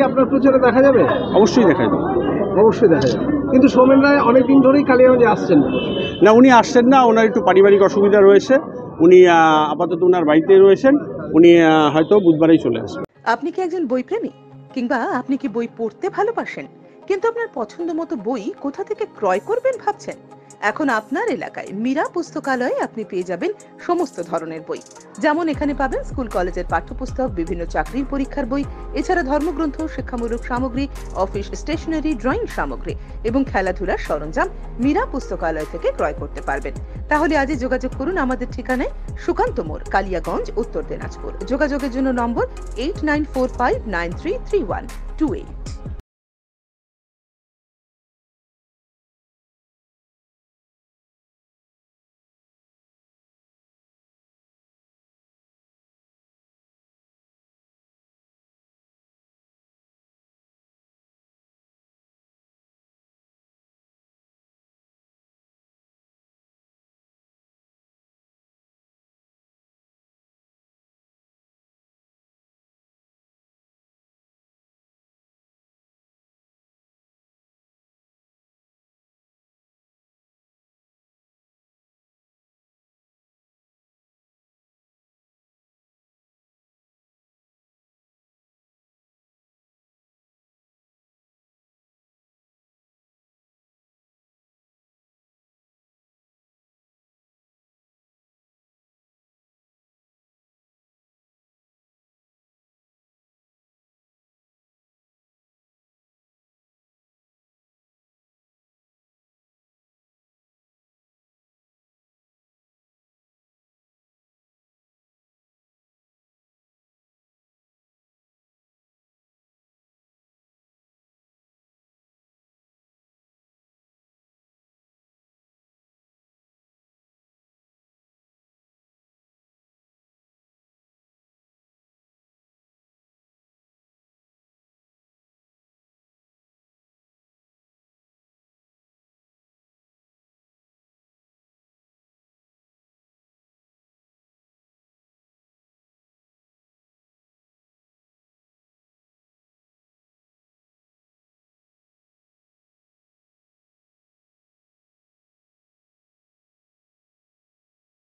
কি আপনার প্রচারে দেখা যাবে? অবশ্যই দেখা যাবে অবশ্যই দেখা যাবে। কিন্তু সোমেন রায় অনেকদিন ধরেই কালিয়াগঞ্জে আসছেন না। না উনি আসছেন না ওনার একটু পারিবারিক অসুবিধা রয়েছে। উনি আপাতত ওনার বাড়িতে রয়েছেন। উনি হয়তো বুধবারেই চলে আসবেন। আপনি কি একজন বই প্রেমী কিংবা আপনি কি বই পড়তে ভালোবাসেন? কিন্তু আপনার পছন্দ মতো বই কোথা থেকে ক্রয় করবেন ভাবছেন? এখন আপনার এলাকায় মীরা পুস্তকালয়ে আপনি পেয়ে যাবেন সমস্ত ধরনের বই। যেমন এখানে পাবেন স্কুল কলেজের পাঠ্যপুস্তক, বিভিন্ন চাকরির পরীক্ষার বই, এছাড়া ধর্মগ্রন্থ, শিক্ষামূলক সামগ্রী, অফিস স্টেশনারি, ড্রয়িং সামগ্রী এবং খেলাধুলার সরঞ্জাম মীরা পুস্তকালয় থেকে ক্রয় করতে পারবেন। তাহলে আজই যোগাযোগ করুন আমাদের ঠিকানায় সুকান্ত মোড়, কালিয়াগঞ্জ, উত্তর দিনাজপুর। যোগাযোগের জন্য number eight nine four five nine three three one two eight